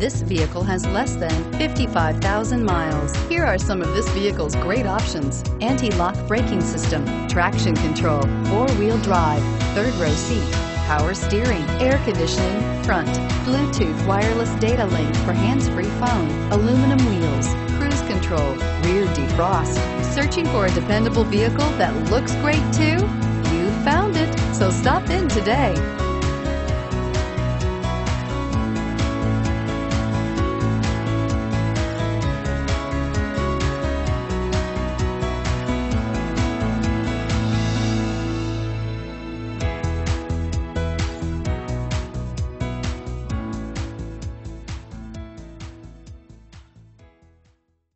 This vehicle has less than 55,000 miles. Here are some of this vehicle's great options. Anti-lock braking system, traction control, four-wheel drive, third row seat, power steering, air conditioning, front, Bluetooth wireless data link for hands-free phone, aluminum wheels, cruise control, rear defrost. Searching for a dependable vehicle that looks great too? You found it, so stop in today.